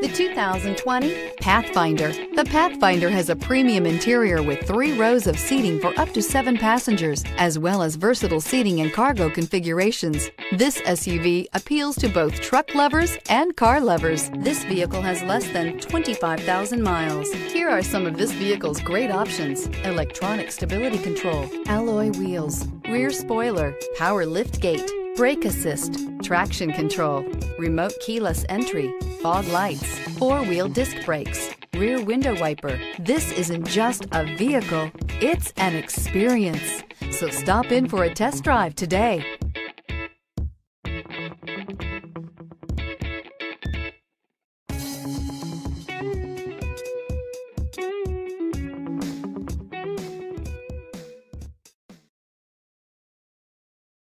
The 2020 Pathfinder. The Pathfinder has a premium interior with three rows of seating for up to seven passengers, as well as versatile seating and cargo configurations. This SUV appeals to both truck lovers and car lovers. This vehicle has less than 25,000 miles. Here are some of this vehicle's great options. Electronic stability control, alloy wheels, rear spoiler, power lift gate, brake assist, traction control, remote keyless entry, fog lights, four-wheel disc brakes, rear window wiper. This isn't just a vehicle, it's an experience. So stop in for a test drive today.